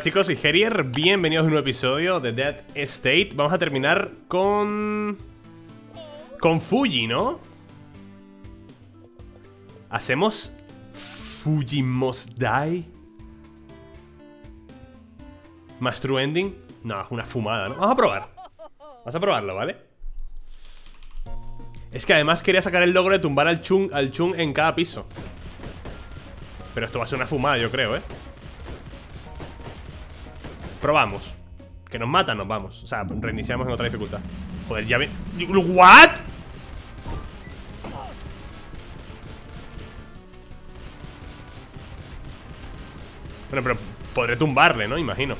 Chicos, soy Herier, bienvenidos a un nuevo episodio de Dead State Vamos a terminar con... Con Fuji, ¿no? Hacemos... Fuji must die Más true ending No, una fumada, ¿no? Vamos a probar Vamos a probarlo, ¿vale? Es que además quería sacar el logro de tumbar al Chung, al chung en cada piso Pero esto va a ser una fumada, yo creo, ¿eh? Probamos Que nos matan, nos vamos O sea, reiniciamos en otra dificultad Joder, ya ve... ¿What? Bueno, pero podré tumbarle, ¿no? Imagino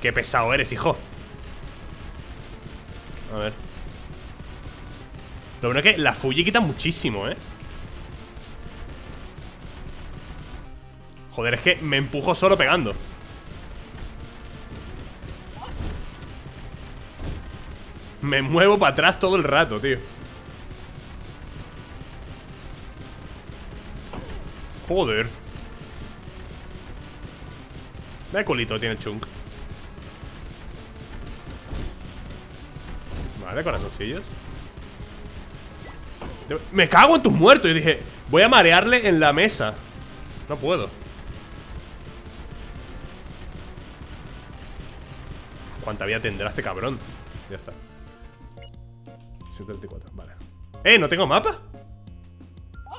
Qué pesado eres, hijo A ver Lo bueno es que la Fuji quita muchísimo, ¿eh? Joder, es que me empujo solo pegando. Me muevo para atrás todo el rato, tío. Joder. Vaya culito tiene el chunk. Vale, corazoncillos Me cago en tus muertos. Y dije, voy a marearle en la mesa. No puedo ¿Cuánta vida tendrá este cabrón? Ya está 134, vale ¡Eh! ¿No tengo mapa?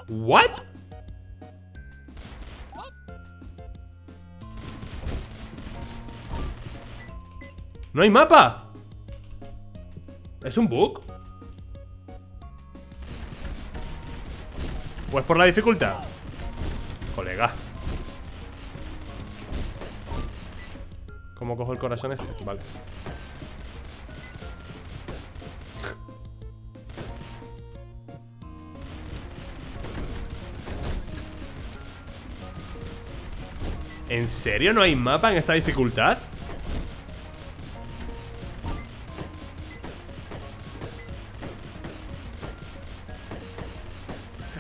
¿What? ¡No hay mapa! ¿Es un bug? Pues por la dificultad Colega ¿Cómo cojo el corazón este? Vale ¿En serio no hay mapa en esta dificultad?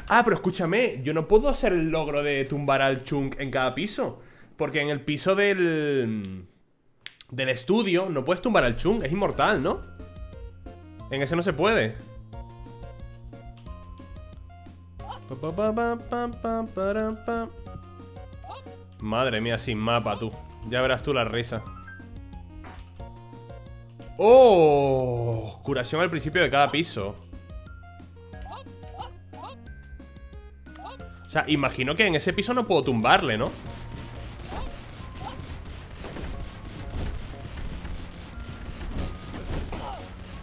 Ah, pero escúchame, yo no puedo hacer el logro de tumbar al chunk en cada piso Porque en el piso del... Del estudio no puedes tumbar al chung, es inmortal, ¿no? En ese no se puede Madre mía, sin mapa, tú Ya verás tú la risa ¡Oh! Curación al principio de cada piso O sea, imagino que en ese piso no puedo tumbarle, ¿no?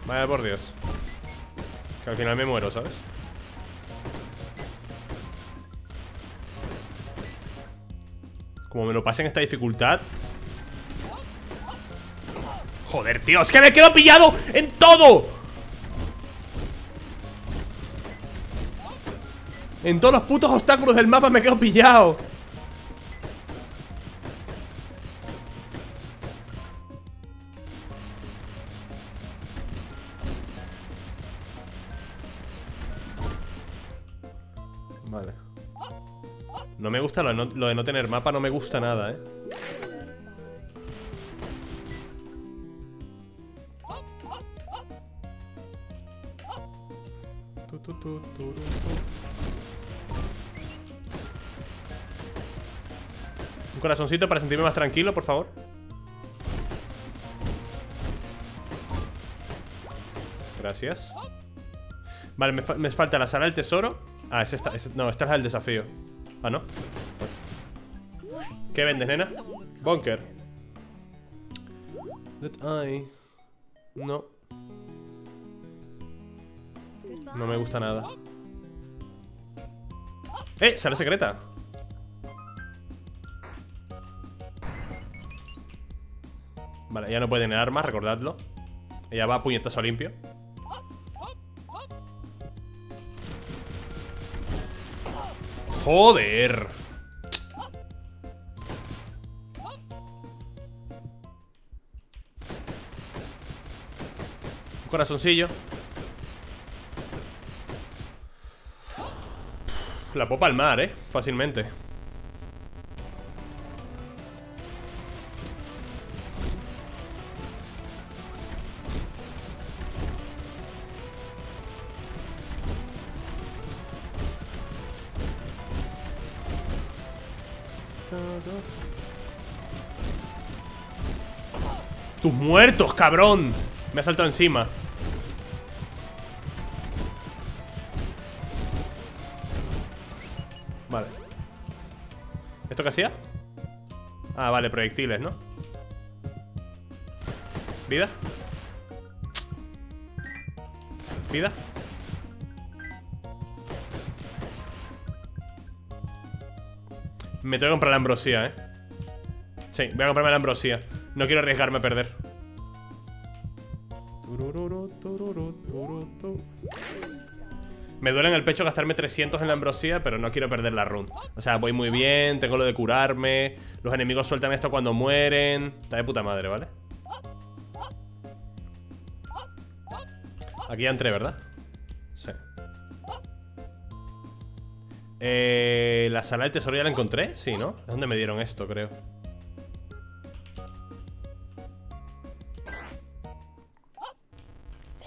Vaya por Dios Que al final me muero, ¿sabes? Como me lo pase en esta dificultad. Joder, tío, es que me quedo pillado en todo. En todos los putos obstáculos del mapa me quedo pillado No me gusta lo de no, tener mapa No me gusta nada, eh Un corazoncito para sentirme más tranquilo, por favor. Gracias. Vale, me, falta la sala del tesoro. Ah, es esta, No, esta es el desafío Ah, ¿no? ¿Qué vendes, nena? Bunker No No me gusta nada ¡Eh! Sale secreta Vale, ya no puede tener armas, recordadlo Ella va a puñetazo limpio Joder. Un corazoncillo. La puedo palmar, eh Fácilmente muertos, cabrón! Me ha saltado encima Vale ¿Esto qué hacía? Ah, vale, proyectiles, ¿no? ¿Vida? ¿Vida? Me tengo que comprar la ambrosía, ¿eh? Sí, voy a comprarme la ambrosía No quiero arriesgarme a perder Me duele en el pecho gastarme 300 en la ambrosía Pero no quiero perder la run O sea, voy muy bien, tengo lo de curarme Los enemigos sueltan esto cuando mueren Está de puta madre, ¿vale? Aquí ya entré, ¿verdad? Sí eh, La sala del tesoro ya la encontré Sí, ¿no? Es donde me dieron esto, creo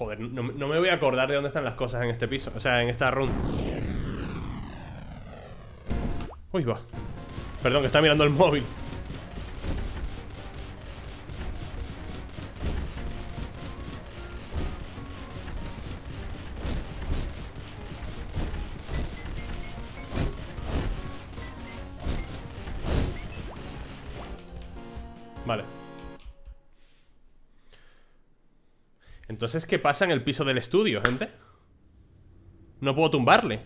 Joder, no, me voy a acordar de dónde están las cosas en este piso O sea, en esta run. Uy, va. Perdón, que está mirando el móvil Entonces, ¿qué pasa en el piso del estudio, gente? No puedo tumbarle.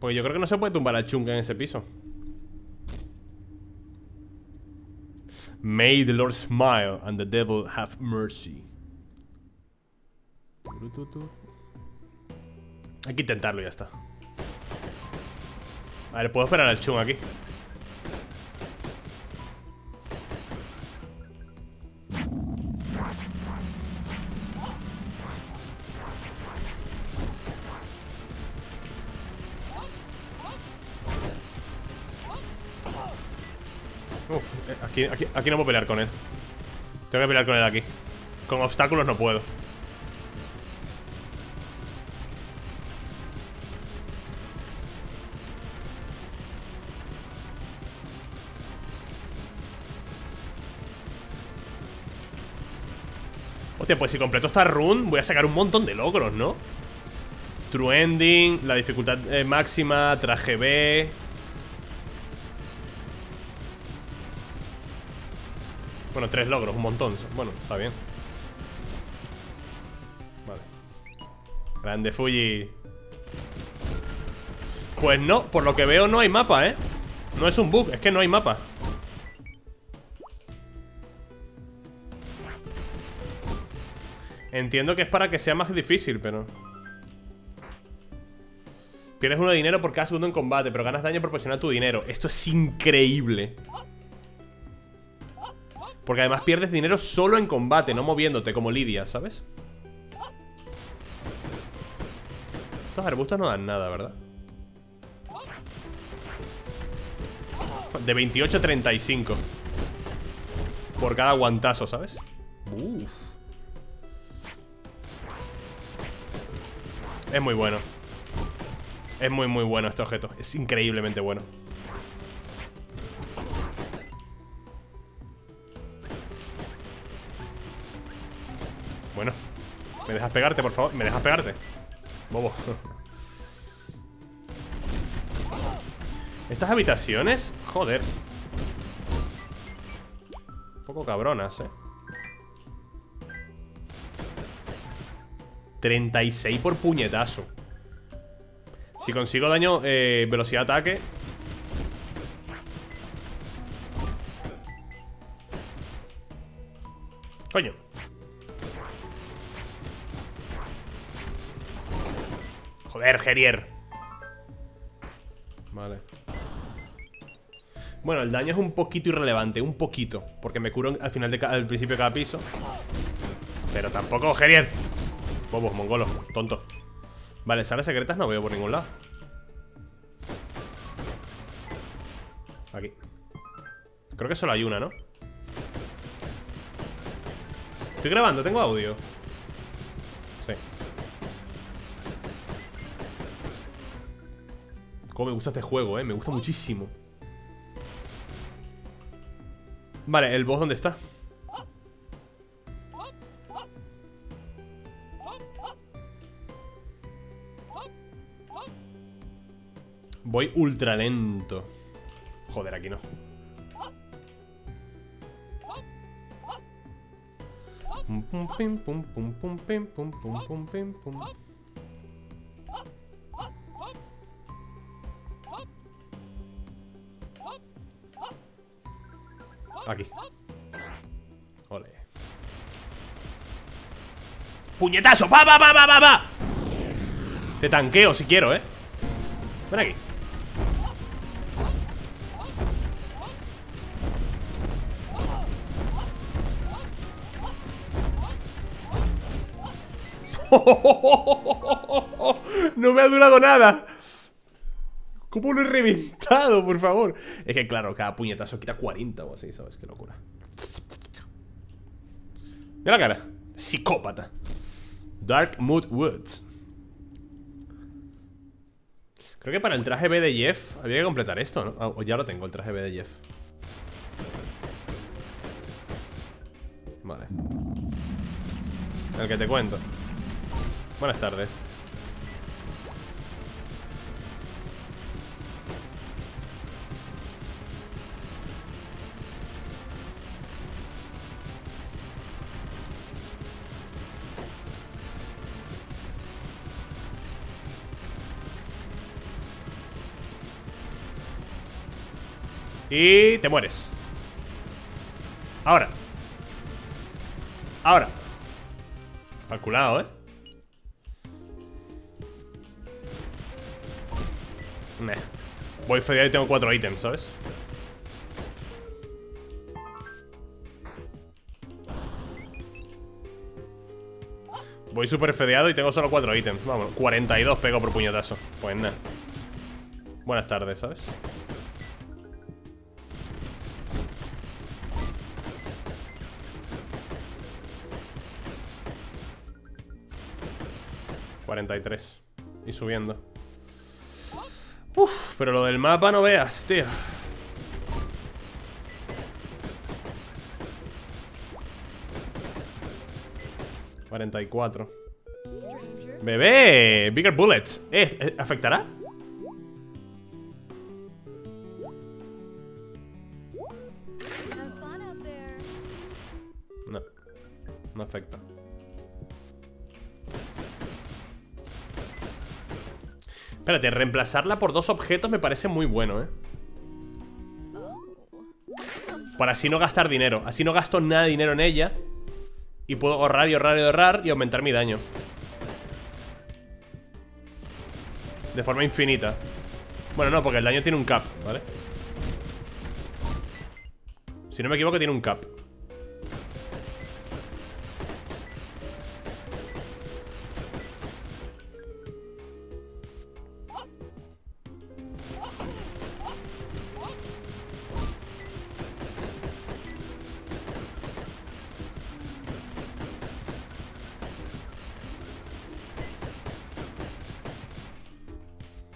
Porque yo creo que no se puede tumbar al chunga en ese piso. May the Lord smile and the devil have mercy. Hay que intentarlo y ya está. A ver, puedo esperar al chung aquí Aquí, no puedo pelear con él. Tengo que pelear con él aquí. Con obstáculos no puedo. Hostia, pues si completo esta run Voy a sacar un montón de logros, ¿no? True Ending, la dificultad eh, máxima, traje B Bueno, tres logros, un montón. Bueno, está bien. Vale. Grande Fuji. Pues no, por lo que veo no hay mapa, ¿eh? No es un bug, es que no hay mapa. Entiendo que es para que sea más difícil, pero... Pierdes uno de dinero por cada segundo en combate Pero ganas daño proporcional a tu dinero. Esto es increíble porque además pierdes dinero solo en combate, no moviéndote como Lidia, ¿sabes? Estos arbustos no dan nada, ¿verdad? De 28 a 35 Por cada guantazo, ¿sabes? Uf. Es muy bueno Es muy muy bueno este objeto Es increíblemente bueno Bueno ¿Me dejas pegarte, por favor? ¿Me dejas pegarte? Bobo. Estas habitaciones Joder. Un poco cabronas, eh 36 por puñetazo. Si consigo daño eh, Velocidad de ataque. Coño Joder, Gerier. Vale. Bueno, el daño es un poquito irrelevante Un poquito Porque me curo al final de al principio de cada piso. Pero tampoco, Gerier. Bobos, mongolos, tonto. Vale, salas secretas no veo por ningún lado. Aquí. Creo que solo hay una, ¿no? Estoy grabando, tengo audio me gusta este juego, eh. Me gusta muchísimo. Vale, ¿el boss dónde está? Voy ultra lento Joder, aquí no Pum, pum, pum, pum, pum, pum, pum, pum, pum. Aquí Ole ¡Puñetazo! ¡Va, va, va, va, va, va! Te tanqueo si quiero, ¿eh? Ven aquí No me ha durado nada ¿Cómo lo he reventado, por favor? Es que claro, cada puñetazo quita 40 o así, ¿sabes? Qué locura Mira la cara Psicópata Dark Mood Woods Creo que para el traje B de Jeff Había que completar esto, ¿no? Ah, o ya lo tengo, el traje B de Jeff Vale El que te cuento Buenas tardes. Y te mueres. Ahora. Ahora. Calculado, ¿eh? Voy fedeado y tengo cuatro ítems, ¿sabes? Voy súper fedeado y tengo solo cuatro ítems. Vamos, 42 pego por puñetazo. Pues nada. Buenas tardes, ¿sabes? ¿43? Y subiendo Uf, pero lo del mapa no veas, tío ¿44? ¡Bebé! Bigger bullets eh, eh, ¿Afectará? Espérate, reemplazarla por dos objetos me parece muy bueno, ¿eh? Para así no gastar dinero. Así no gasto nada de dinero en ella. Y puedo ahorrar y ahorrar y ahorrar Y aumentar mi daño. De forma infinita. Bueno, no, porque el daño tiene un cap, ¿vale? Si no me equivoco tiene un cap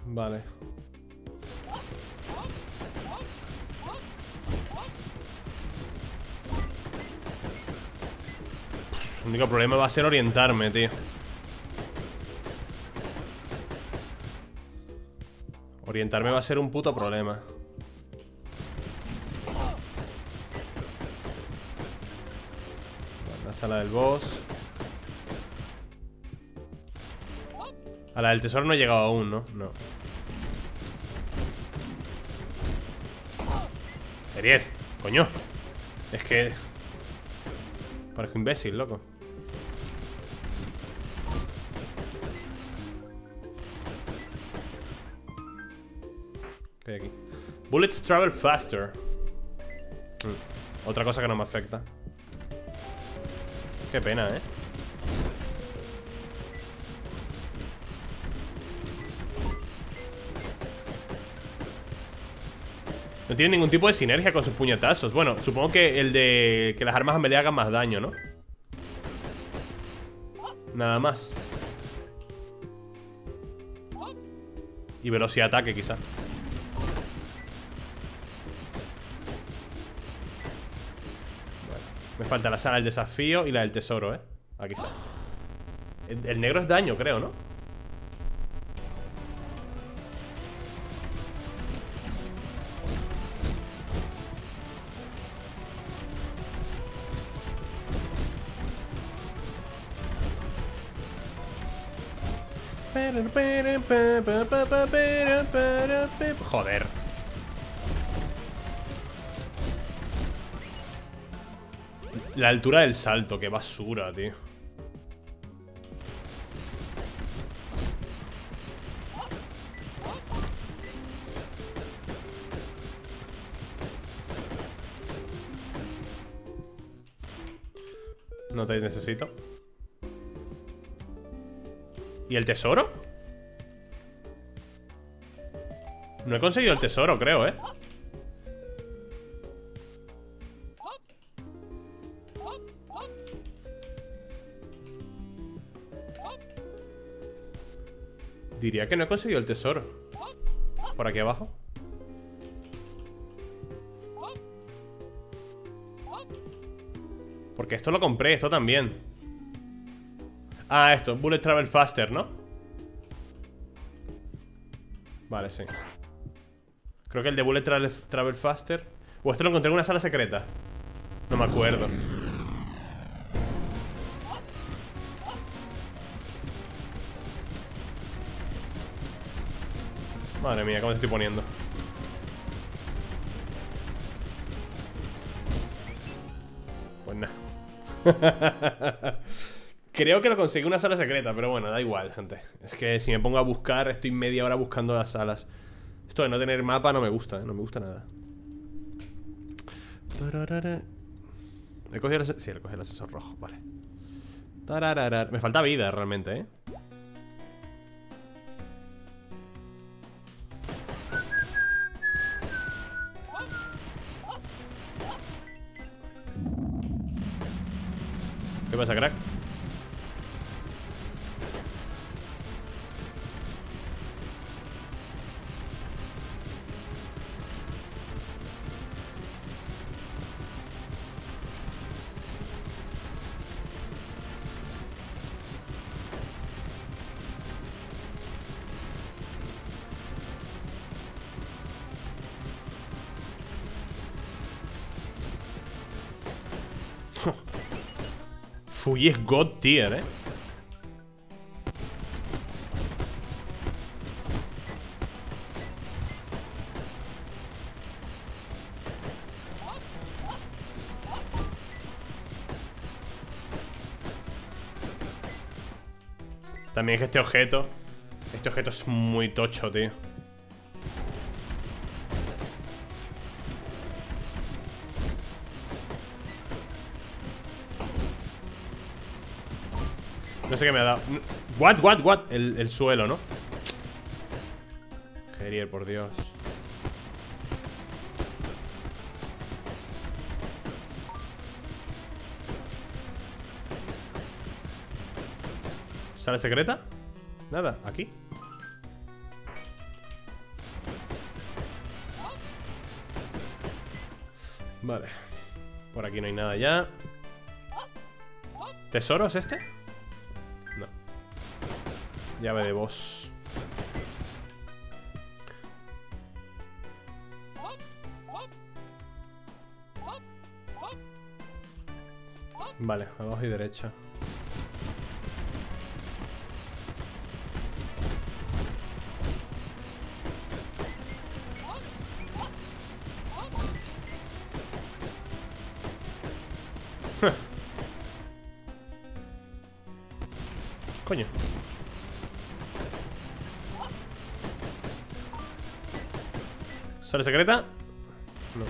Vale. El único problema va a ser orientarme, tío. Orientarme va a ser un puto problema. La sala del boss. A la del tesoro no he llegado aún, ¿no? No. Eriel, coño. Es que... Parezco imbécil, loco. ¿Qué hay aquí? Bullets travel faster. Mm, Otra cosa que no me afecta. Qué pena, ¿eh? No tiene ningún tipo de sinergia con sus puñetazos Bueno, supongo que el de que las armas a melee hagan más daño, ¿no? Nada más Y velocidad de ataque, quizá Me falta la sala del desafío y la del tesoro, ¿eh? Aquí está el negro es daño, creo, ¿no? Joder. La altura del salto, qué basura, tío. No te necesito. ¿Y el tesoro? No he conseguido el tesoro, creo, ¿eh? Diría que no he conseguido el tesoro Por aquí abajo Porque esto lo compré, esto también Ah, esto, Bullet Travel Faster, ¿no? Vale, sí Creo que el de Bullet Travel, Faster. O esto lo encontré en una sala secreta. No me acuerdo. Madre mía, cómo me estoy poniendo. Pues nada. Creo que lo conseguí una sala secreta, pero bueno, da igual, gente. Es que si me pongo a buscar, estoy media hora buscando las salas Esto de no tener mapa no me gusta, ¿eh? no me gusta nada ¿He cogido el... Sí, he cogido el asesor rojo, vale Me falta vida realmente, ¿eh? ¿Qué pasa, crack? Fuy es God tier, eh. También es que este objeto Este objeto es muy tocho, tío No sé qué me ha dado What, what, what El, el suelo, ¿no? Gerier, por Dios ¿Sala secreta? Nada, aquí Vale Por aquí no hay nada ya ¿Tesoro es este? Llave de boss Vale, abajo y derecha ¿Sale secreta? No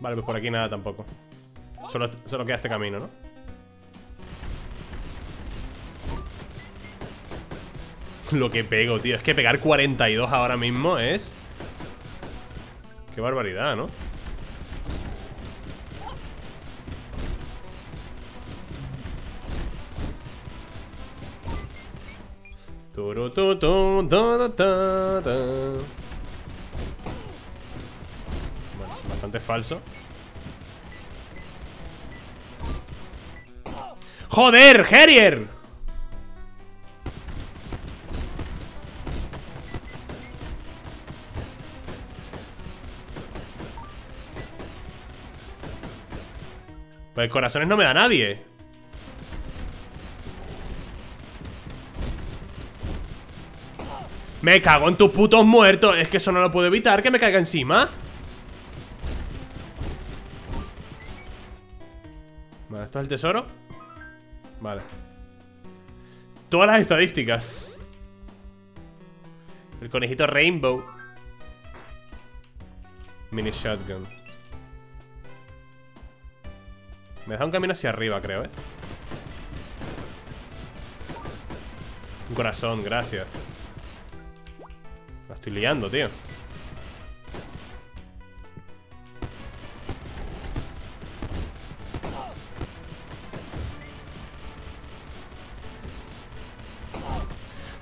Vale, pues por aquí nada tampoco Solo, solo queda este camino, ¿no? Lo que pego, tío Es que pegar 42 ahora mismo es... Qué barbaridad, ¿no? Bueno, Bastante falso. ¡Joder, Harrier! Pues corazones no me da nadie. Me cago en tus putos muertos. Es que eso no lo puedo evitar, que me caiga encima. ¿Esto es el tesoro? Vale. Todas las estadísticas. El conejito Rainbow. Mini Shotgun. Me deja un camino hacia arriba, creo, ¿eh? Un corazón, gracias. La estoy liando, tío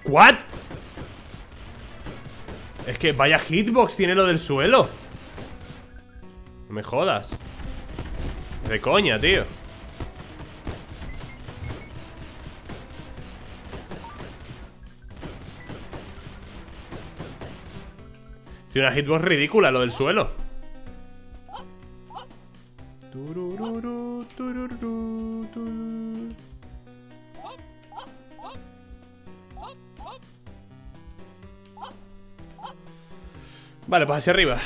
¿What? Es que vaya hitbox tiene lo del suelo. No me jodas. De coña, tío. Tiene una hitbox ridícula lo del suelo Vale, pues hacia arriba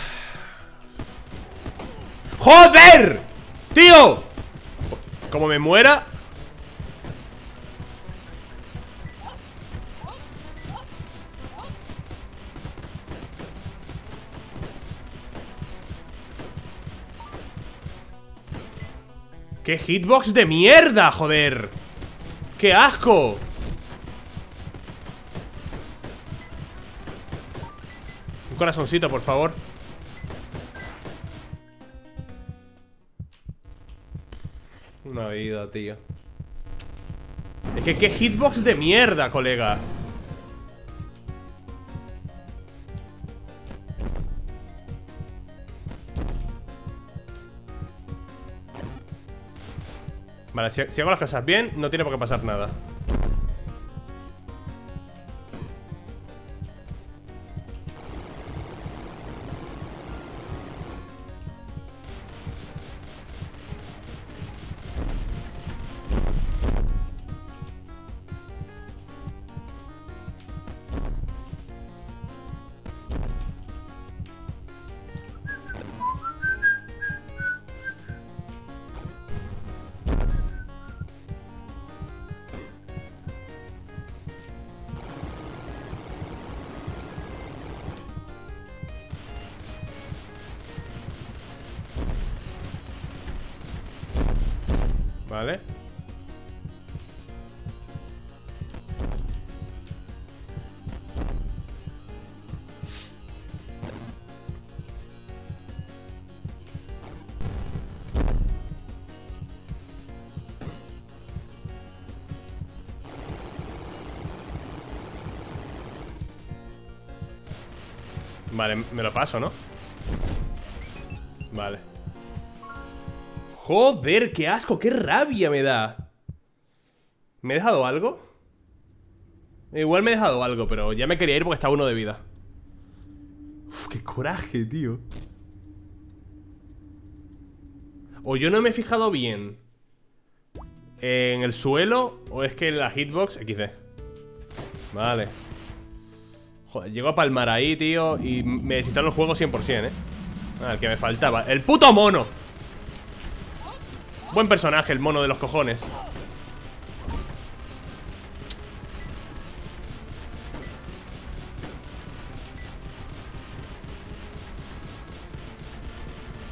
¡Joder! ¡Tío! Como me muera ¡Qué hitbox de mierda, joder! ¡Qué asco! Corazoncito, por favor. Una vida, tío. Es que qué hitbox de mierda, colega. Vale, si, hago las cosas bien No tiene por qué pasar nada Vale, me lo paso, ¿no? Vale. Joder, qué asco, qué rabia me da. ¿Me he dejado algo? Igual me he dejado algo, pero ya me quería ir porque estaba uno de vida. Uf, qué coraje, tío. O yo no me he fijado bien En el suelo O es que la hitbox XD Vale Llego a palmar ahí, tío Y me desinstalo el juego 100%, eh. Ah, El que me faltaba. El puto mono. Buen personaje el mono de los cojones.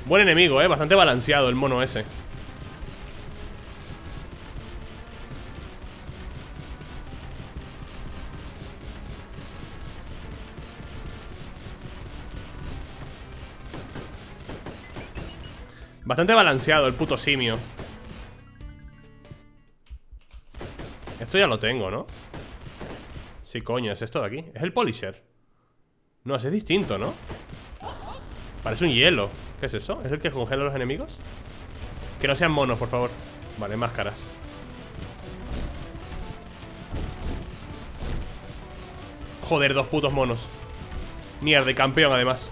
Buen enemigo, eh, bastante balanceado el mono ese Bastante balanceado el puto simio. Esto ya lo tengo, ¿no? Sí, coño, es esto de aquí Es el Polisher. No, ese es distinto, ¿no? Parece un hielo. ¿Qué es eso? ¿Es el que congela a los enemigos? Que no sean monos, por favor. Vale, máscaras. Joder, dos putos monos. Mierda, campeón además.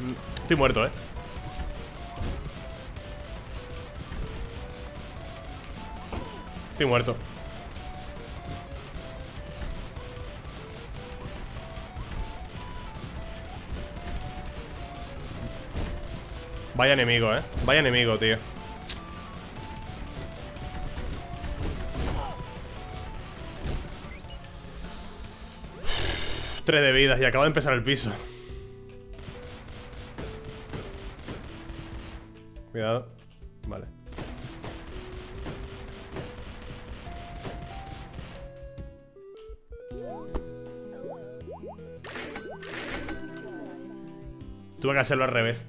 Mm, estoy muerto, eh Estoy muerto. Vaya enemigo, eh. Vaya enemigo, tío. Tres de vida y acaba de empezar el piso. Cuidado. Vale Tuve que hacerlo al revés.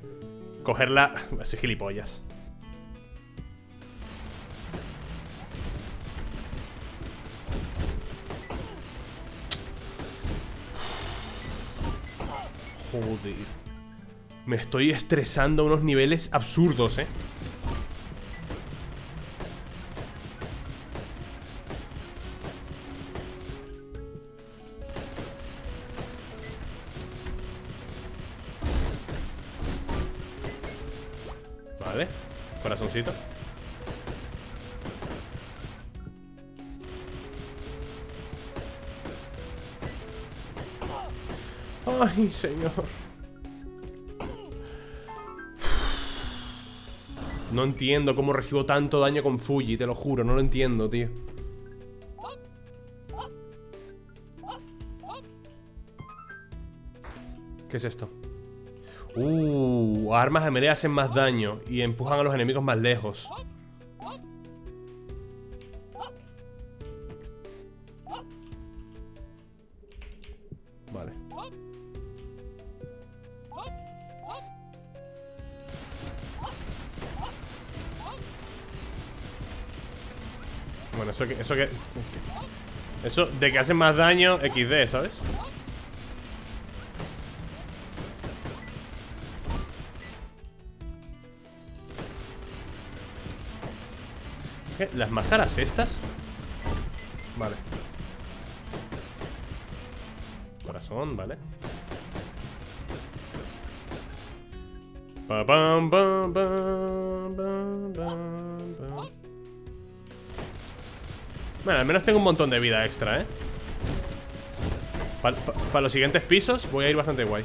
Cogerla... Soy gilipollas. Joder. Me estoy estresando a unos niveles absurdos, eh Señor No entiendo cómo recibo tanto daño con Fuji, te lo juro, no lo entiendo, tío ¿Qué es esto? Uh, armas de melee hacen más daño y empujan a los enemigos más lejos. De que hacen más daño XD, ¿sabes? ¿Qué? ¿Las máscaras estas? Vale Corazón, vale pa, pam, pam, pam, Bueno, al menos tengo un montón de vida extra, ¿eh? Para pa, los siguientes pisos voy a ir bastante guay.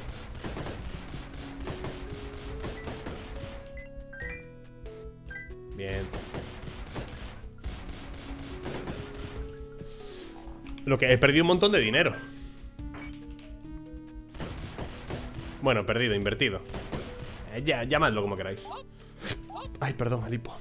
Bien. Lo que he perdido un montón de dinero. Bueno, perdido, invertido. Eh, ya, Llamadlo como queráis. Ay, perdón, Alipo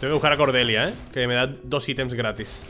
Tengo que buscar a Cordelia, ¿eh? Que me da dos ítems gratis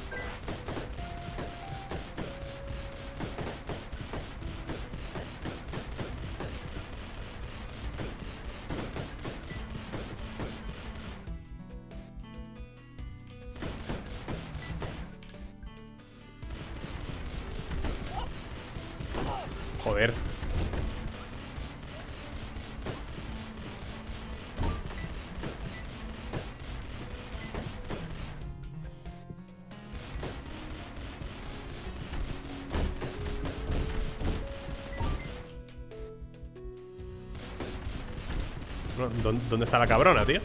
¿Dónde está la cabrona, tío?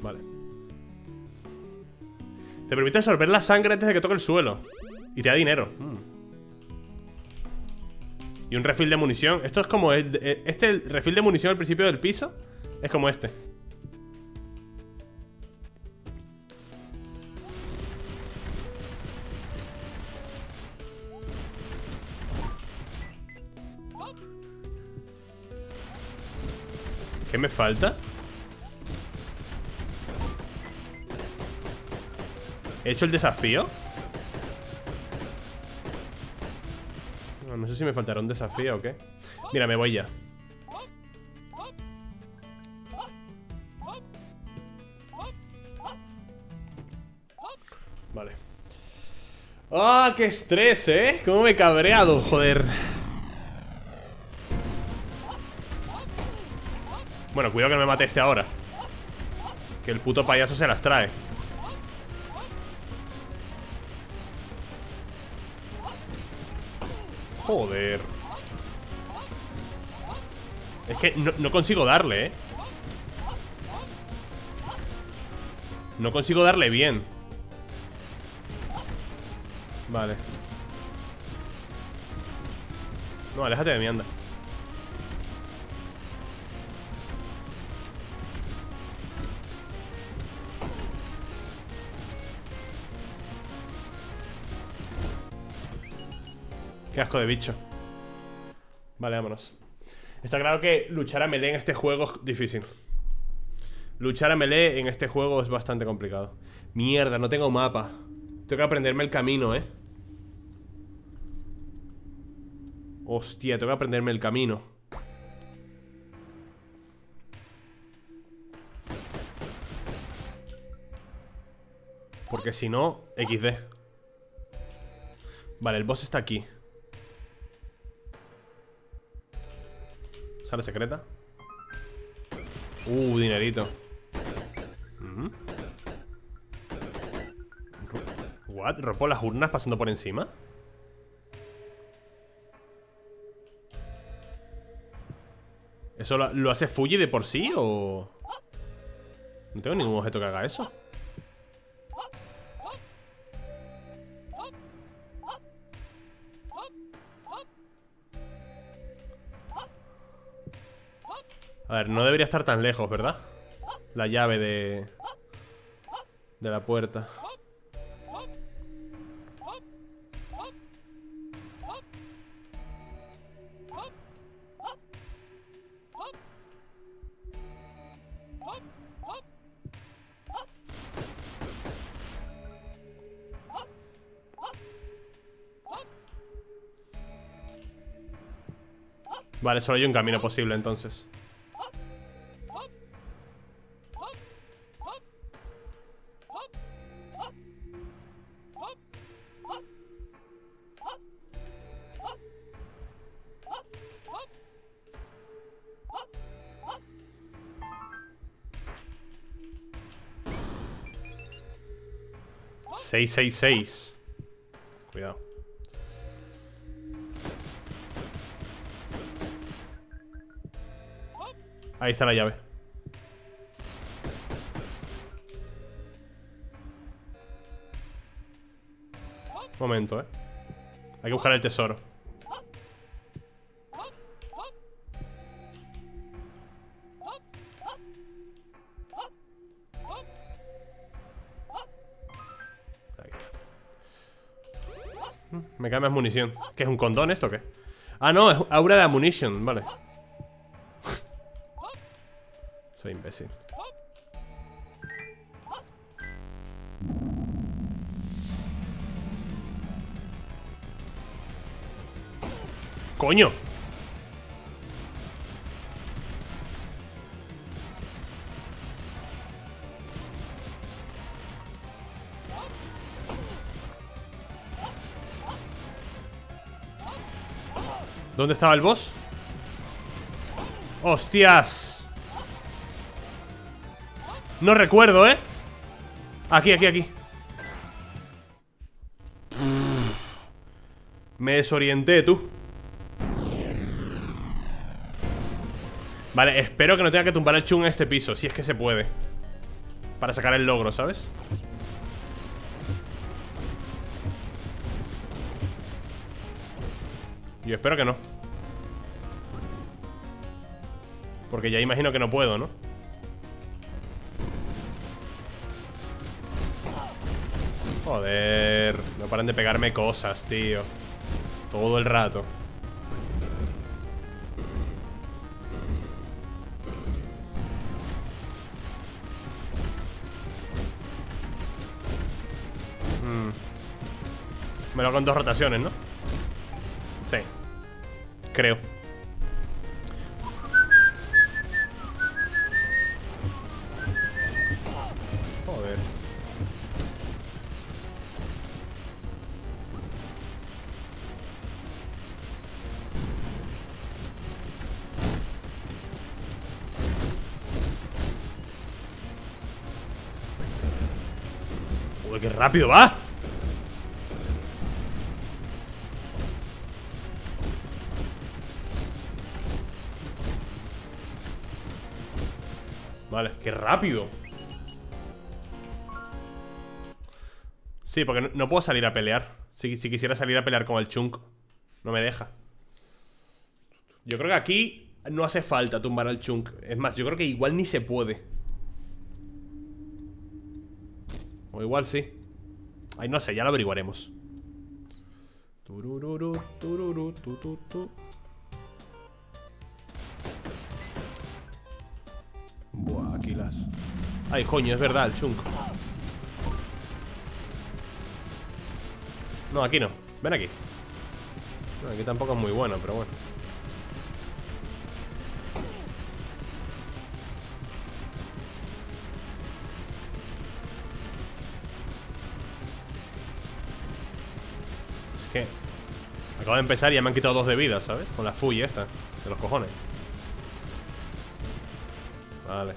vale. Te permite absorber la sangre antes de que toque el suelo. Y te da dinero. Mm. Y un refill de munición. Esto es como... Este refill de munición al principio del piso Es como este ¿Qué me falta? ¿He hecho el desafío? No, sé si me faltará un desafío o qué Mira, me voy ya Vale ¡Ah, ¡Oh, qué estrés, eh! ¿Cómo me he cabreado, joder? Cuidado que no me mate este ahora. Que el puto payaso se las trae. Joder. Es que no, consigo darle, eh. No consigo darle bien. Vale. No, aléjate de mí, anda de bicho. Vale, vámonos. Está claro que luchar a melee en este juego es difícil. Luchar a melee en este juego es bastante complicado. Mierda, no tengo mapa. Tengo que aprenderme el camino, eh Hostia, tengo que aprenderme el camino. Porque si no, XD Vale, el boss está aquí Sala secreta. Uh, dinerito. What? ¿Rompo las urnas pasando por encima? ¿Eso lo hace Fuji de por sí o...? No tengo ningún objeto que haga eso A ver, no debería estar tan lejos, ¿verdad? La llave de... De la puerta Vale, solo hay un camino posible entonces Seis, seis, seis. Cuidado. Ahí está la llave. Momento, eh. Hay que buscar el tesoro Me cae más munición ¿Qué es un condón esto o qué? Ah, no, es aura de ammunition, vale soy imbécil. ¡Coño! ¿Dónde estaba el boss? ¡Hostias! No recuerdo, ¿eh? Aquí, aquí, aquí Me desorienté, tú Vale, espero que no tenga que tumbar el chung en este piso Si es que se puede Para sacar el logro, ¿sabes? Yo espero que no Porque ya imagino que no puedo, ¿no? Joder, no paran de pegarme cosas, tío Todo el rato hmm. Me lo hago en dos rotaciones, ¿no? Sí Creo rápido va. Vale, qué rápido. Sí, porque no, puedo salir a pelear. Si, si quisiera salir a pelear con el chunk No me deja. Yo creo que aquí no hace falta tumbar al chunk. Es más, yo creo que igual ni se puede. O igual sí Ay, no sé, ya lo averiguaremos. Turururu, tururu, tu, tu, tu. Buah, aquí las... Ay, coño, es verdad, el chunk No, aquí no, ven aquí. Aquí tampoco es muy bueno, pero bueno Acabo de empezar y ya me han quitado dos de vida, ¿sabes? Con la fuy esta, de los cojones Vale.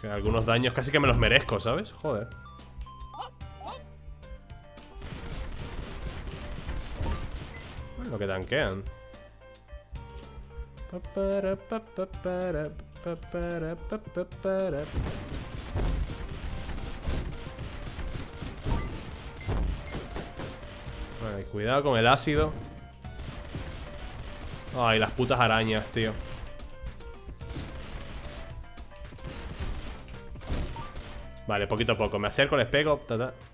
Que algunos daños casi que me los merezco, ¿sabes? Joder. lo que tanquean. Cuidado con el ácido. Ay, las putas arañas, tío. Vale, poquito a poco. Me acerco, les pego ta, Bien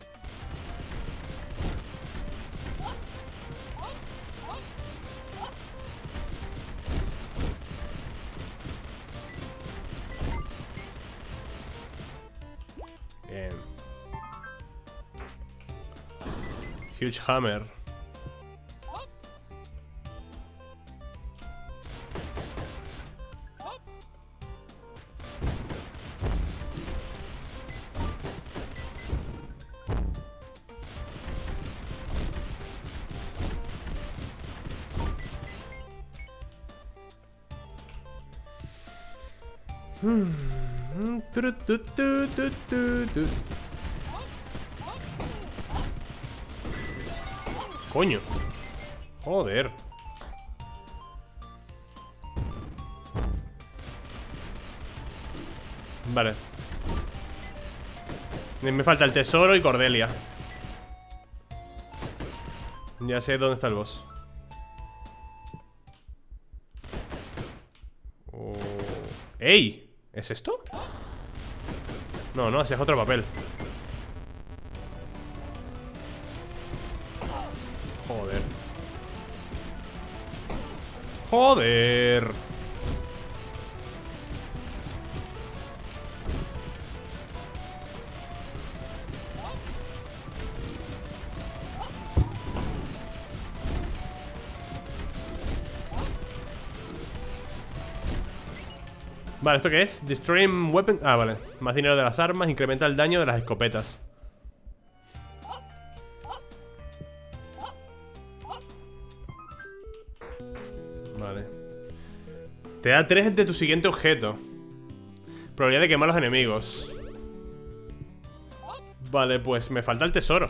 Huge Hammer hmm. Coño. Joder. Vale. Me falta el tesoro y Cordelia. Ya sé dónde está el boss. Oh. ¡Ey! ¿Es esto? No, no, ese es otro papel Joder. Vale, ¿esto qué es? Destroying weapon... Ah, vale. Más dinero de las armas Incrementa el daño de las escopetas Te da 3 de tu siguiente objeto Probabilidad de quemar a los enemigos Vale, pues me falta el tesoro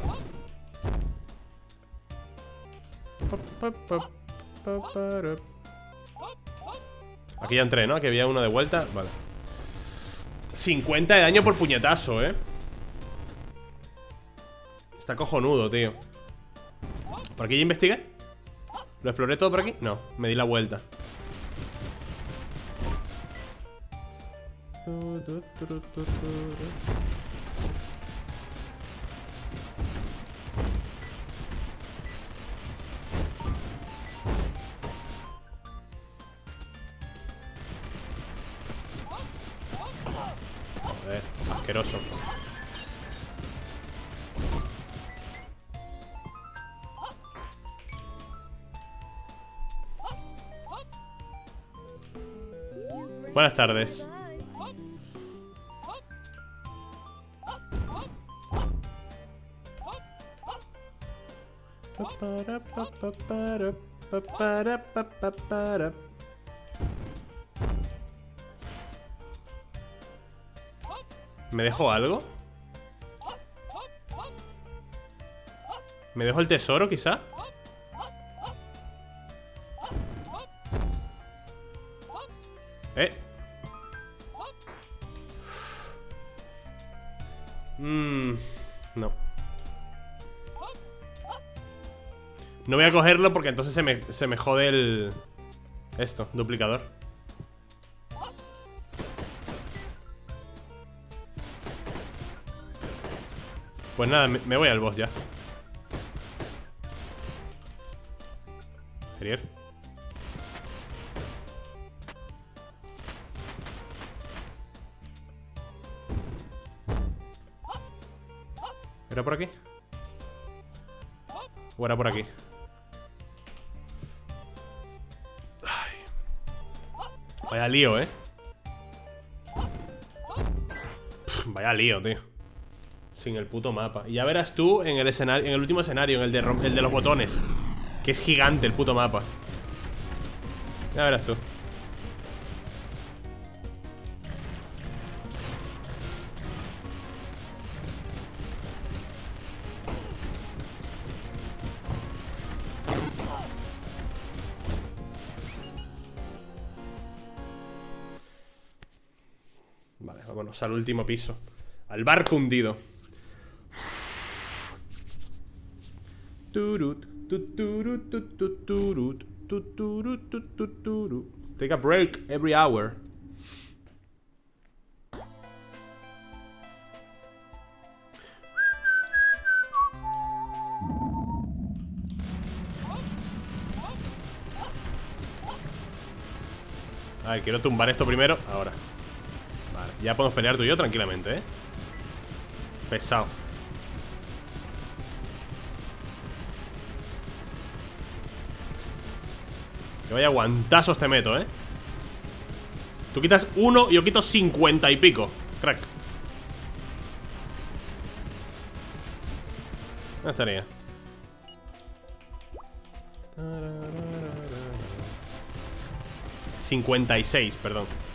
Aquí ya entré, ¿no? Aquí había uno de vuelta Vale 50 de daño por puñetazo, ¿eh? Está cojonudo, tío ¿Por aquí ya investigué? ¿Lo exploré todo por aquí? No, me di la vuelta asqueroso. Buenas tardes. ¿Me dejo algo? ¿Me dejo el tesoro, quizá? Cogerlo porque entonces se me, se me jode el... Esto, duplicador Pues nada, me, voy al boss ya Ariel ¿Era por aquí? ¿O era por aquí? Vaya lío, ¿eh? Vaya lío, tío. Sin el puto mapa. Y ya verás tú en el escenario En el último escenario, en el de, el de los botones. Que es gigante el puto mapa. Ya verás tú vámonos al último piso. Al barco hundido. Take a break every hour. A ver, quiero tumbar esto primero Ahora ya podemos pelear tú y yo tranquilamente, ¿eh? Pesado. Que vaya guantazos te meto, ¿eh? Tú quitas uno y yo quito cincuenta y pico. Crack. No estaría. 56, perdón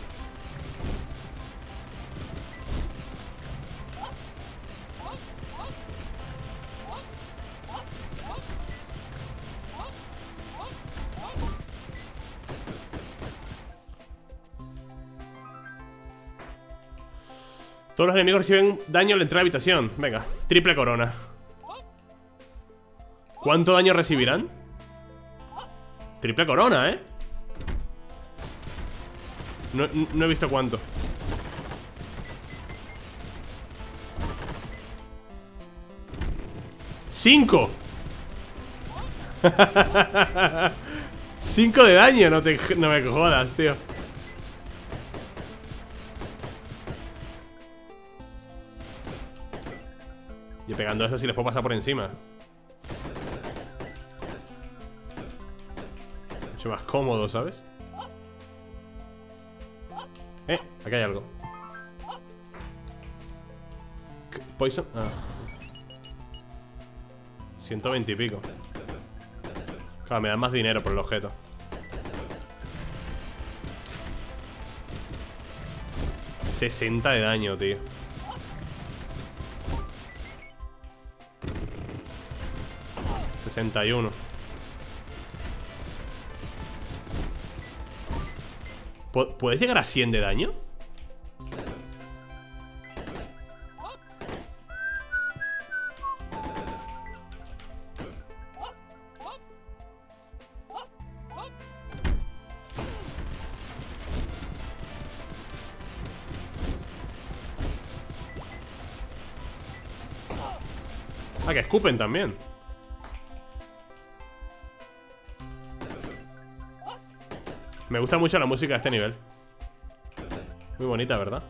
Todos los enemigos reciben daño al entrar a la habitación Venga, triple corona ¿Cuánto daño recibirán? Triple corona, ¿eh? No, he visto cuánto ¡Cinco! Cinco de daño, no, te, no me jodas, tío Y pegando eso si les puedo pasar por encima. Mucho más cómodo, ¿sabes? Eh, aquí hay algo. Poison Ah. 120 y pico. Claro, me dan más dinero por el objeto. ¡60 de daño, tío! 61 ¿Puedes llegar a 100 de daño? Ah, que escupen también Me gusta mucho la música de este nivel Muy bonita, ¿verdad?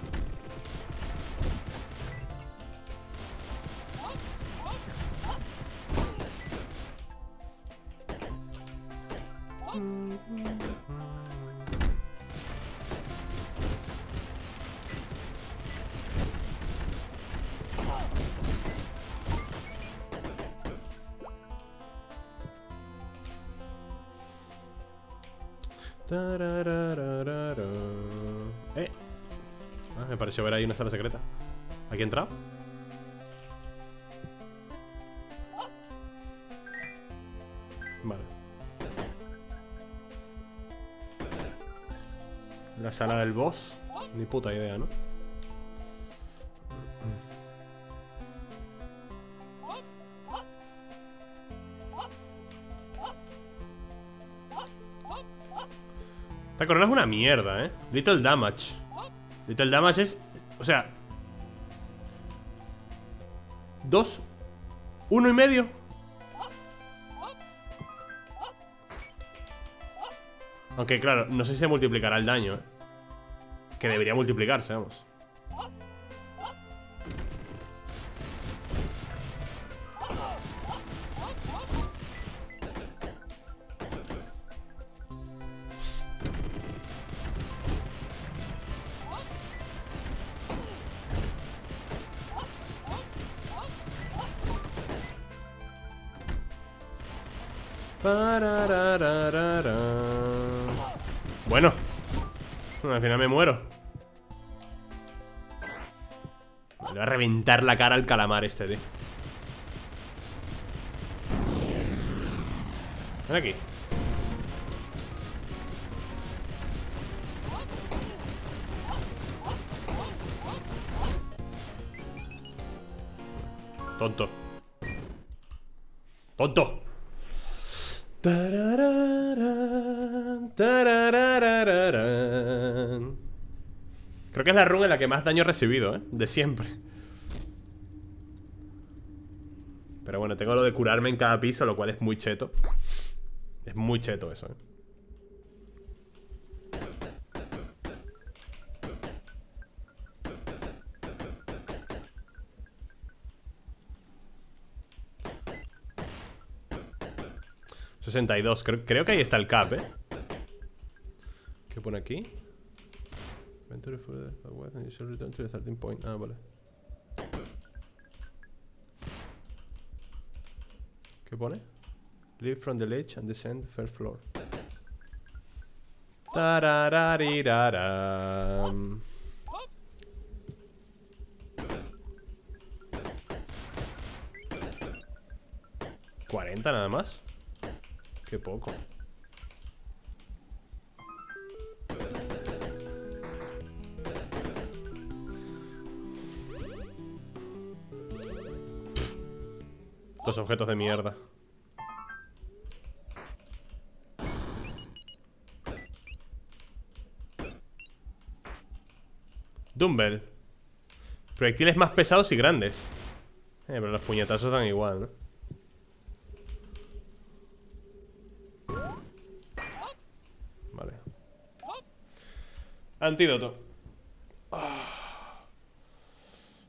Una sala secreta. ¿Aquí he entrado? Vale. La sala del boss. Ni puta idea, ¿no? Esta corona es una mierda, ¿eh? Little damage. Little damage es... O sea... Dos. Uno y medio. Aunque, claro, no sé si se multiplicará el daño, ¿eh? Que debería multiplicarse, vamos. Reventar la cara al calamar este, tío. Aquí. Tonto. Tonto. Creo que es la run en la que más daño he recibido, ¿eh? De siempre. Pero bueno, tengo lo de curarme en cada piso, lo cual es muy cheto. Es muy cheto eso, ¿eh? ...62, creo, creo que ahí está el cap, ¿eh? ¿Qué pone aquí? Starting point. Ah, vale. ¿Qué pone? Leave from the ledge and descend the first floor. Tararariraram. ¿40 nada más? Qué poco. Los objetos de mierda. Dumbbell. Proyectiles más pesados y grandes. Eh, pero los puñetazos dan igual, ¿no? Vale. Antídoto. Ah.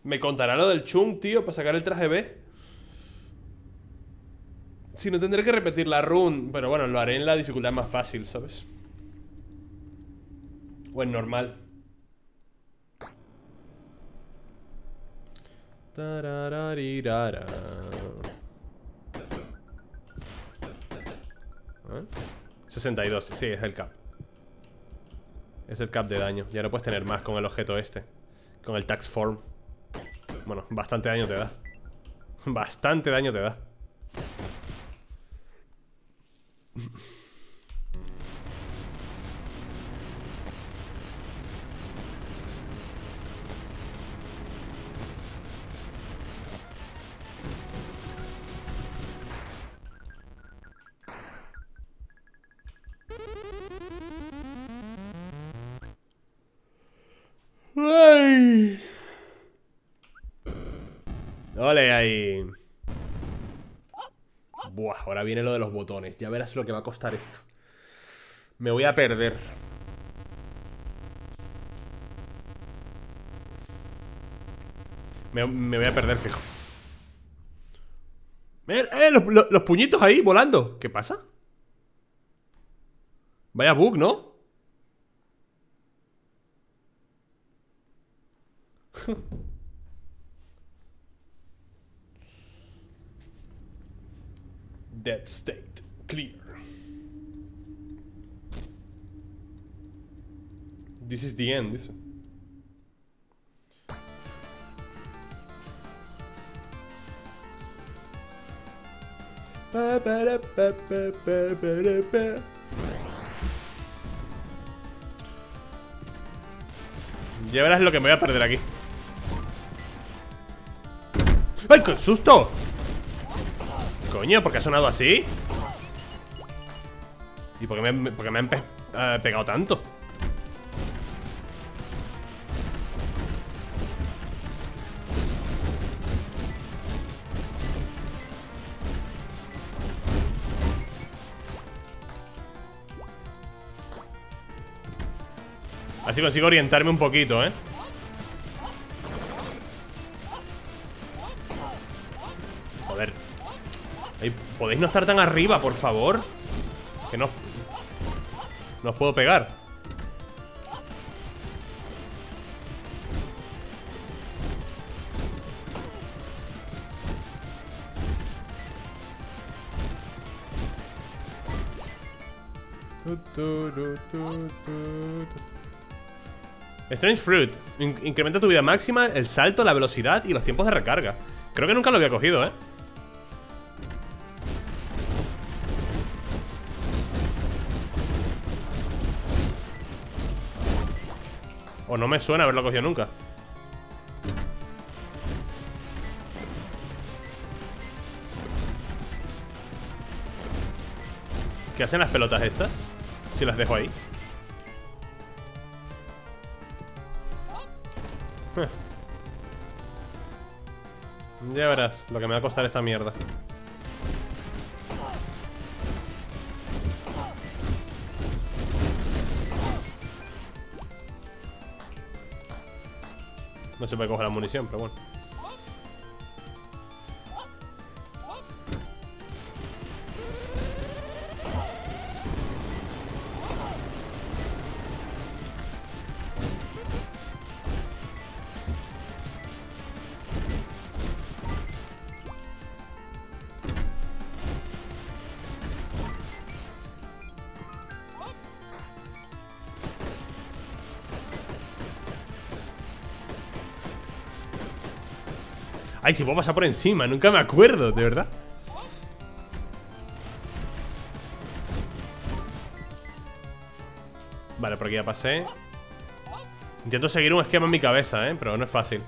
¿Me contará lo del chung, tío, para sacar el traje B? Si no tendré que repetir la run Pero bueno, lo haré en la dificultad más fácil, ¿sabes? O en normal. Tarararirara. ¿Eh? 62, sí, es el cap. Es el cap de daño. Ya no puedes tener más con el objeto este. Con el tax form. Bueno, bastante daño te da. Bastante daño te da Ole ahí. Buah, ahora viene lo de los botones. Ya verás lo que va a costar esto. Me voy a perder. Me, voy a perder, fijo. ¡Eh! eh los, los- los puñitos ahí volando! ¿Qué pasa? Vaya bug, ¿no? Dead state. Clear. This is the end, dice. Ya verás lo que me voy a perder aquí. ¡Ay, qué susto! Coño, ¿por qué ha sonado así? ¿Y por qué me, por me han eh, pegado tanto? Así consigo orientarme un poquito, ¿eh? ¿Podéis no estar tan arriba, por favor? Que no... No os puedo pegar. Strange Fruit. In- incrementa tu vida máxima, el salto, la velocidad y los tiempos de recarga. Creo que nunca lo había cogido, ¿eh? No me suena haberlo cogido nunca. ¿Qué hacen las pelotas estas? Si las dejo ahí. Ya verás lo que me va a costar esta mierda. No se puede coger la munición, pero bueno. Si puedo pasar por encima, nunca me acuerdo, de verdad. Vale, por aquí ya pasé. Intento seguir un esquema en mi cabeza, ¿eh? Pero no es fácil.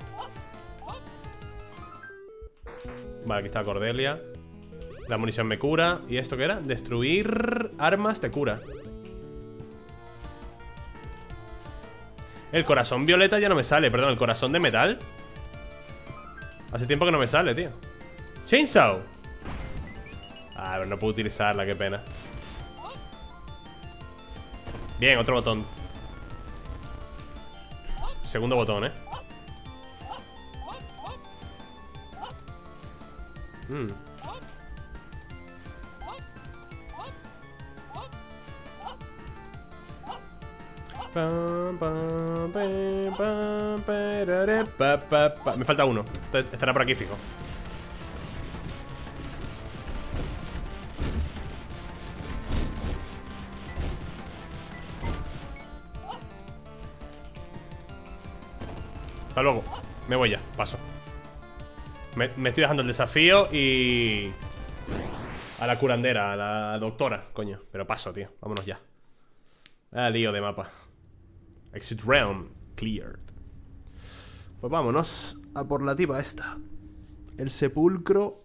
Vale, aquí está Cordelia. La munición me cura. ¿Y esto qué era? Destruir armas te cura. El corazón violeta ya no me sale. Perdón, el corazón de metal. Hace tiempo que no me sale, tío. Chainsaw. Ah, pero no puedo utilizarla, qué pena. Bien, otro botón. Segundo botón, ¿eh? Mm. Me falta uno. Est- Estará por aquí fijo. Hasta luego. Me voy ya. Paso. Me, me estoy dejando el desafío y... A la curandera, a la doctora, coño. Pero paso, tío. Vámonos ya. Ah, lío de mapa. Exit realm cleared. Pues vámonos a por la tipa esta. El sepulcro.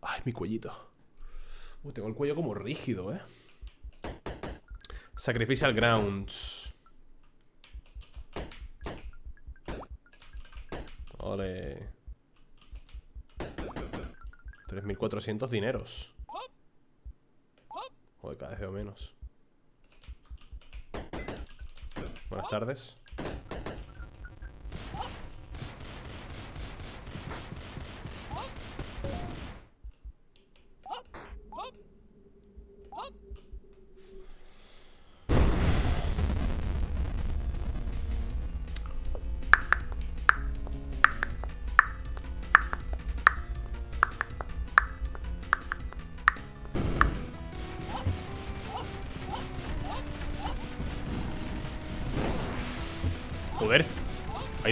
Ay, mi cuellito. Uy, tengo el cuello como rígido, eh. Sacrificial Grounds. Ole. 3.400 dineros. Joder, cada vez veo menos. Buenas tardes.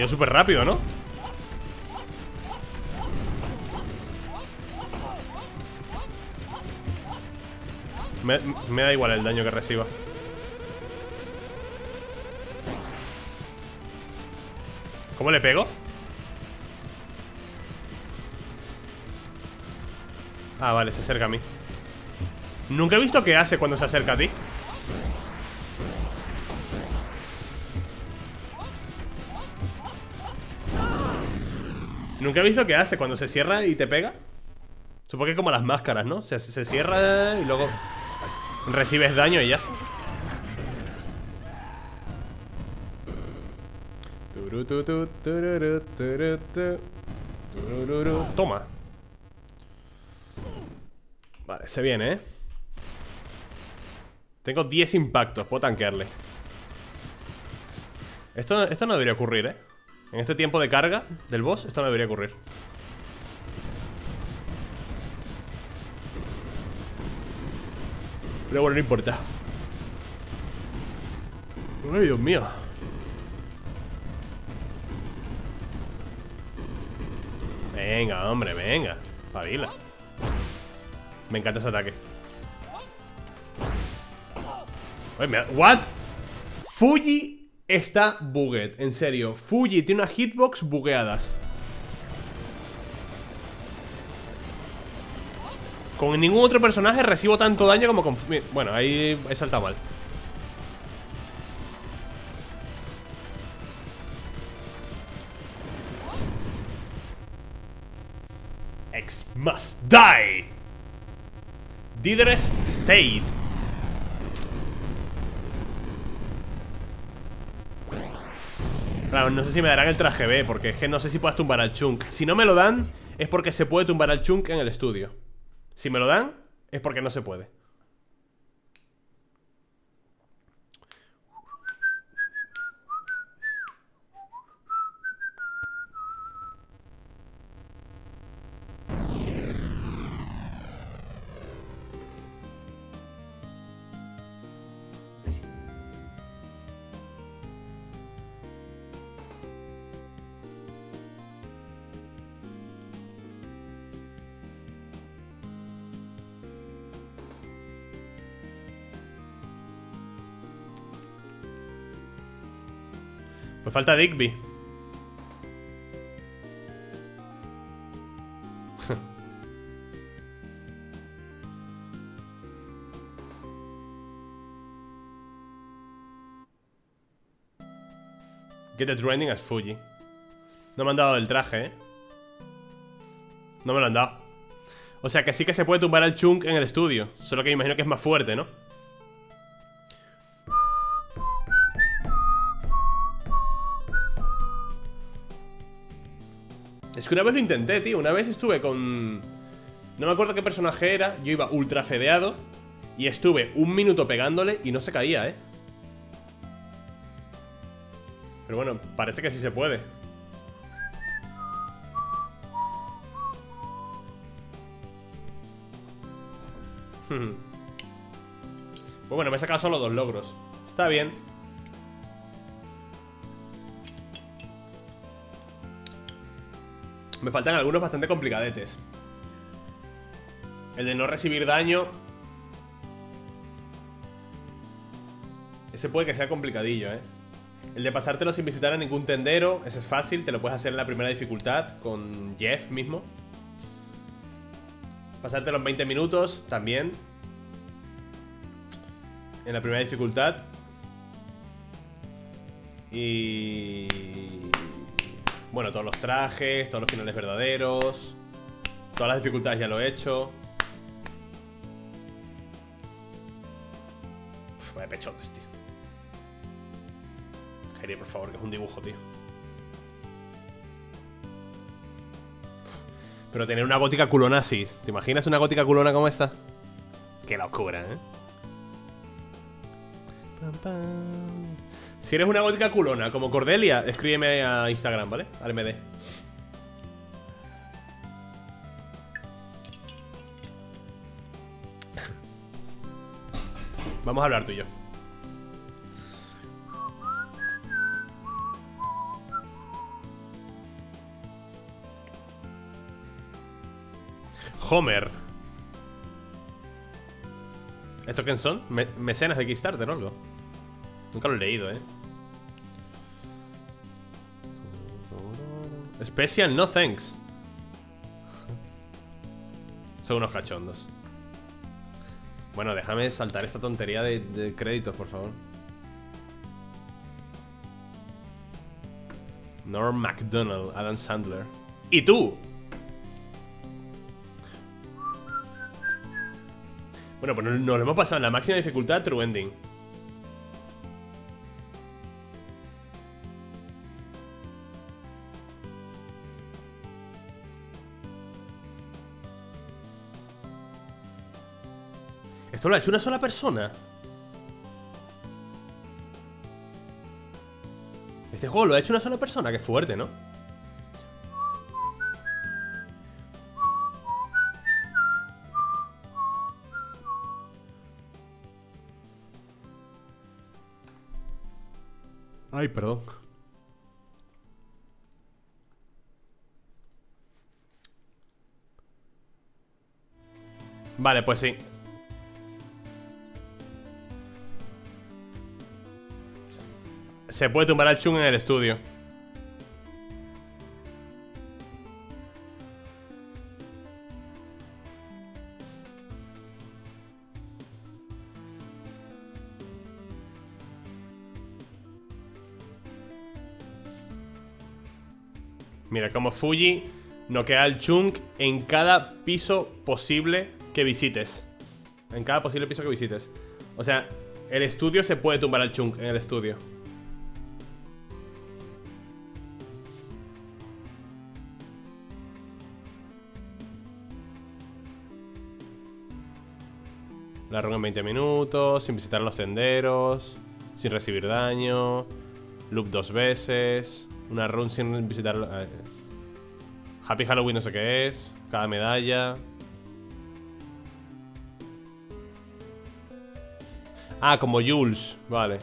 Súper rápido, ¿no? Me, me da igual el daño que reciba ¿Cómo le pego? Ah, vale, se acerca a mí Nunca he visto qué hace cuando se acerca a ti Nunca he visto qué hace cuando se cierra y te pega Supongo que como las máscaras, ¿no? Se, se cierra y luego recibes daño y ya Toma Vale, se viene, ¿eh? Tengo 10 impactos, puedo tanquearle esto, esto no debería ocurrir, ¿eh? En este tiempo de carga del boss, esto no debería ocurrir. Pero bueno, no importa. Ay, Dios mío. Venga, hombre, venga. Pavila. Me encanta ese ataque. ¿What? Fuji está bugged, en serio. Fuji tiene unas hitbox bugueadas. Con ningún otro personaje recibo tanto daño como con... Bueno, ahí he saltado mal. X must die. Didrest State Claro, no sé si me darán el traje B Porque es que no sé si puedas tumbar al Chunk Si no me lo dan, es porque se puede tumbar al Chunk en el estudio si me lo dan, es porque no se puede. Pues falta Digby. Get the trending as Fuji. No me han dado el traje, ¿eh? No me lo han dado. O sea que sí que se puede tumbar al Chunk en el estudio. Solo que me imagino que es más fuerte, ¿no? Es que una vez lo intenté, tío. Una vez estuve con... No me acuerdo qué personaje era Yo iba ultra fedeado Y estuve un minuto pegándole y no se caía, eh Pero bueno, parece que sí se puede. Pues bueno, me he sacado solo dos logros. Está bien Me faltan algunos bastante complicadetes. El de no recibir daño. Ese puede que sea complicadillo, ¿eh? El de pasártelo sin visitar a ningún tendero. Ese es fácil, te lo puedes hacer en la primera dificultad. Con Jeff mismo. Pasártelo en 20 minutos, también. En la primera dificultad. Y... Bueno, todos los trajes, todos los finales verdaderos Todas las dificultades ya lo he hecho Uf, vaya pechotes, tío Jairi, por favor, que es un dibujo, tío Pero tener una gótica culona ¿Te imaginas una gótica culona como esta? Qué locura, ¿eh? Pam, pam. Si eres una gótica culona como Cordelia, escríbeme a Instagram, ¿vale? Al MD. Vamos a hablar tú y yo. Homer. ¿Esto quién son? Me mecenas de Kickstarter o algo. Nunca lo he leído, eh. Special, no thanks. Son unos cachondos. Bueno, déjame saltar esta tontería de, créditos, por favor. Norm MacDonald, Adam Sandler. ¿Y tú? Bueno, pues nos lo hemos pasado en la máxima dificultad True Ending. ¿Esto lo ha hecho una sola persona? Este juego lo ha hecho una sola persona, qué fuerte, ¿no? Ay, perdón. Vale, pues sí. Se puede tumbar al Chung en el estudio. Mira, como Fuji noquea al Chunk en cada piso posible que visites. En cada posible piso que visites. O sea, el estudio se puede tumbar al Chunk en el estudio. La run en 20 minutos, sin visitar los senderos, sin recibir daño, loop dos veces. Una run sin visitar... Eh, Happy Halloween no sé qué es. Cada medalla. Ah, como Jules. Vale.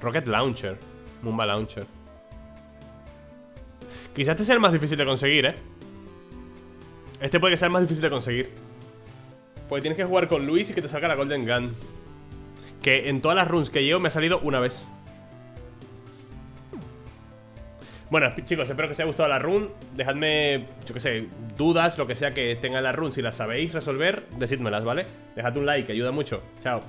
Rocket Launcher. Mumba Launcher. Quizás este sea el más difícil de conseguir, ¿eh? Este puede que sea el más difícil de conseguir. Porque tienes que jugar con Luis y que te salga la Golden Gun. Que en todas las runs que llevo me ha salido una vez Bueno, chicos, espero que os haya gustado la run Dejadme, yo que sé, dudas, lo que sea que tenga la run Si las sabéis resolver, decídmelas, ¿vale? Dejad un like, ayuda mucho Chao